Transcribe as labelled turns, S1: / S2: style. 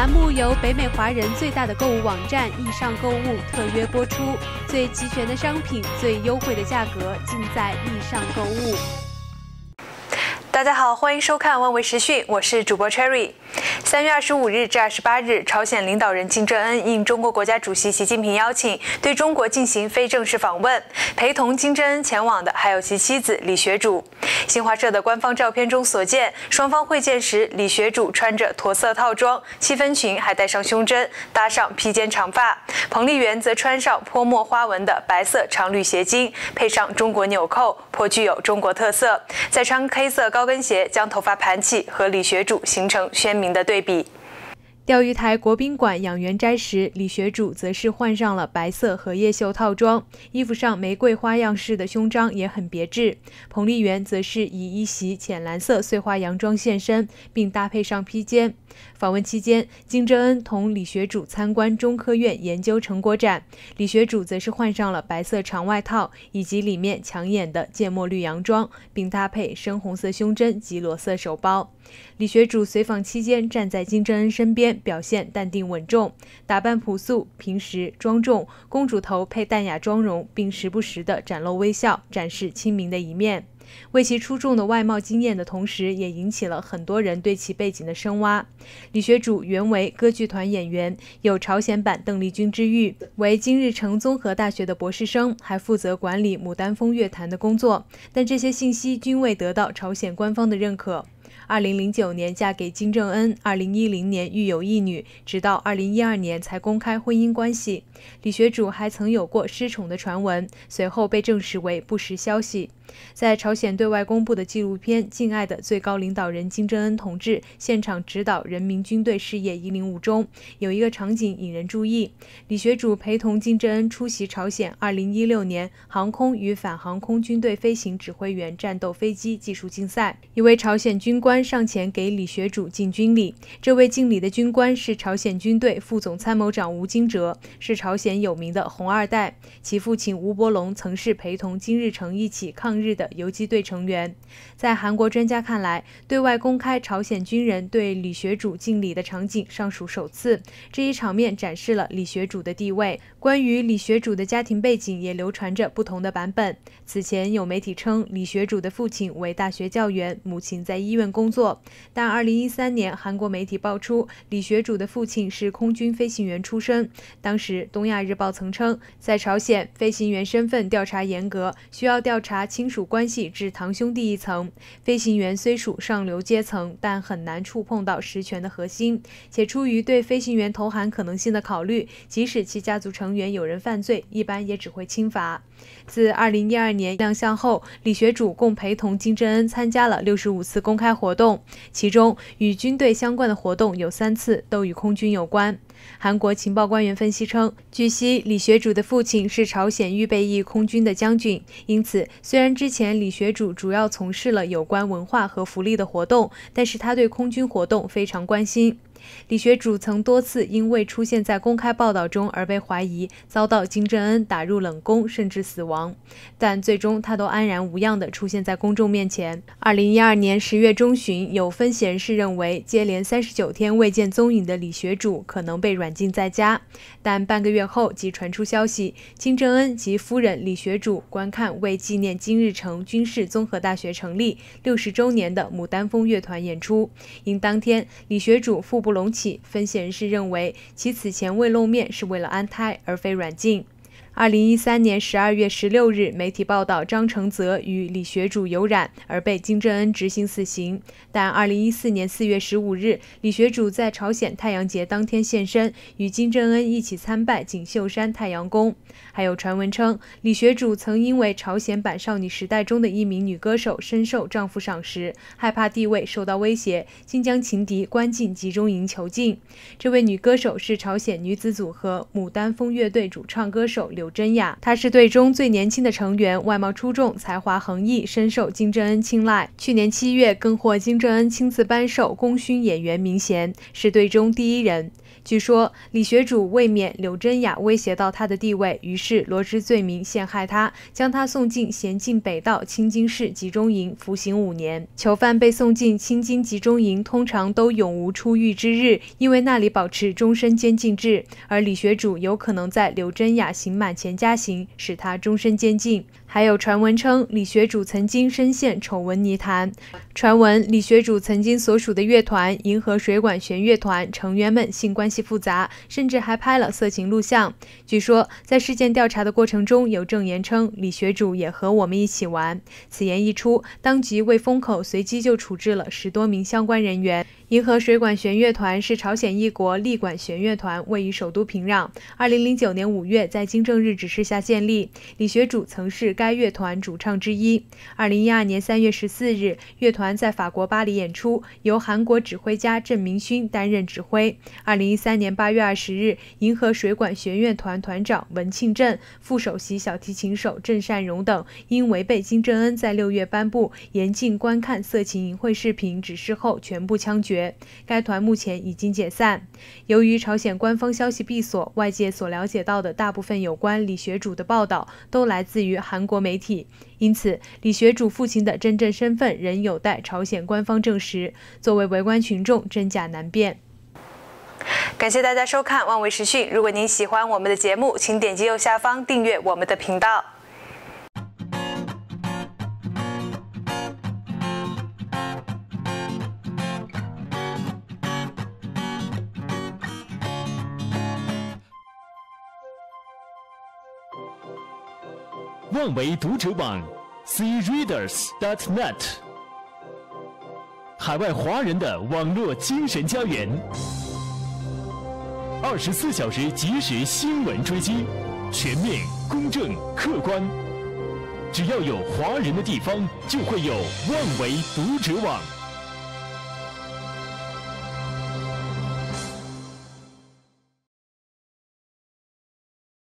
S1: 栏目由北美华人最大的购物网站易尚购物特约播出，最齐全的商品，最优惠的价格，尽在易尚购物。
S2: 大家好，欢迎收看《万维时讯》，我是主播 Cherry。三月二十五日至二十八日，朝鲜领导人金正恩应中国国家主席习近平邀请，对中国进行非正式访问。陪同金正恩前往的还有其妻子李学主。新华社的官方照片中所见，双方会见时，李学主穿着驼色套装、七分裙，还戴上胸针，搭上披肩长发；彭丽媛则穿上泼墨花纹的白色长履鞋巾，配上中国纽扣，颇具有中国特色。再穿黑色高跟鞋，将头发盘起，和李学主形成鲜明的对比。
S1: 钓鱼台国宾馆养元斋时，李学主则是换上了白色荷叶袖套装，衣服上玫瑰花样式的胸章也很别致。彭丽媛则是以一袭浅蓝色碎花洋装现身，并搭配上披肩。访问期间，金正恩同李学主参观中科院研究成果展，李学主则是换上了白色长外套以及里面抢眼的芥末绿洋装，并搭配深红色胸针及裸色手包。李学主随访期间站在金正恩身边，表现淡定稳重，打扮朴素平时庄重，公主头配淡雅妆容，并时不时地展露微笑，展示亲民的一面。为其出众的外貌惊艳的同时，也引起了很多人对其背景的深挖。李学主原为歌剧团演员，有朝鲜版邓丽君之誉，为金日成综合大学的博士生，还负责管理牡丹峰乐坛的工作。但这些信息均未得到朝鲜官方的认可。二零零九年嫁给金正恩，二零一零年育有一女，直到二零一二年才公开婚姻关系。李学主还曾有过失宠的传闻，随后被证实为不实消息。在朝鲜对外公布的纪录片《敬爱的最高领导人金正恩同志现场指导人民军队事业一零五》中，有一个场景引人注意：李学主陪同金正恩出席朝鲜二零一六年航空与反航空军队飞行指挥员战斗飞机技术竞赛，一位朝鲜军官上前给李学主敬军礼。这位敬礼的军官是朝鲜军队副总参谋长吴金哲，是朝鲜有名的红二代，其父亲吴伯龙曾是陪同金日成一起抗。日的游击队成员，在韩国专家看来，对外公开朝鲜军人对李学主敬礼的场景尚属首次。这一场面展示了李学主的地位。关于李学主的家庭背景，也流传着不同的版本。此前有媒体称，李学主的父亲为大学教员，母亲在医院工作。但2013年，韩国媒体爆出李学主的父亲是空军飞行员出身。当时，《东亚日报》曾称，在朝鲜，飞行员身份调查严格，需要调查亲。属关系至堂兄弟一层，飞行员虽属上流阶层，但很难触碰到实权的核心。且出于对飞行员投韩可能性的考虑，即使其家族成员有人犯罪，一般也只会轻罚。自2012年亮相后，李学主共陪同金正恩参加了65次公开活动，其中与军队相关的活动有三次都与空军有关。韩国情报官员分析称，据悉李学主的父亲是朝鲜预备役空军的将军，因此虽然之前李学主主要从事了有关文化和福利的活动，但是他对空军活动非常关心。李学主曾多次因为出现在公开报道中而被怀疑，遭到金正恩打入冷宫，甚至死亡。但最终他都安然无恙地出现在公众面前。二零一二年十月中旬，有分析人士认为，接连三十九天未见踪影的李学主可能被软禁在家。但半个月后，即传出消息，金正恩及夫人李学主观看为纪念金日成军事综合大学成立六十周年的牡丹峰乐团演出。因当天李学主腹部。隆起，分析人士认为其此前未露面是为了安胎，而非软禁。二零一三年十二月十六日，媒体报道张承泽与李学主有染，而被金正恩执行死刑。但二零一四年四月十五日，李学主在朝鲜太阳节当天现身，与金正恩一起参拜锦绣山太阳宫。还有传闻称，李学主曾因为朝鲜版少女时代中的一名女歌手深受丈夫赏识，害怕地位受到威胁，竟将情敌关进集中营囚禁。这位女歌手是朝鲜女子组合牡丹峰乐队主唱歌手。柳真雅，她是队中最年轻的成员，外貌出众，才华横溢，深受金正恩青睐。去年七月，更获金正恩亲自颁授功勋演员名衔，是队中第一人。据说李学主为免柳真雅威胁到他的地位，于是罗织罪名陷害他，将他送进咸镜北道青津市集中营服刑五年。囚犯被送进青津集中营，通常都永无出狱之日，因为那里保持终身监禁制，而李学主有可能在柳真雅刑满前加刑，使他终身监禁。还有传闻称，李学主曾经深陷丑闻泥潭。传闻李学主曾经所属的乐团银河水管弦乐团成员们性关系复杂，甚至还拍了色情录像。据说，在事件调查的过程中，有证言称李学主也和我们一起玩。此言一出，当即为封口，随即就处置了十多名相关人员。银河水管弦乐团是朝鲜一国立管弦乐团，位于首都平壤。二零零九年五月，在金正日指示下建立。李学主曾是该乐团主唱之一。二零一二年三月十四日，乐团在法国巴黎演出，由韩国指挥家郑明勋担任指挥。二零一三年八月二十日，银河水管弦乐团团长文庆镇、副首席小提琴手郑善荣等，因违背金正恩在六月颁布严禁观看色情淫秽视频指示后，全部枪决。该团目前已经解散。由于朝鲜官方消息闭锁，外界所了解到的大部分有关李学主的报道都来自于韩国媒体，因此李学主父亲的真正身份仍有待朝鲜官方证实。作为围观群众，真假难辨。
S2: 感谢大家收看《万维时讯》。如果您喜欢我们的节目，请点击右下方订阅我们的频道。
S3: 万维读者网，creaders.net，海外华人的网络精神家园，二十四小时即时新闻追击，全面、公正、客观。只要有华人的地方，就会有万维读者网。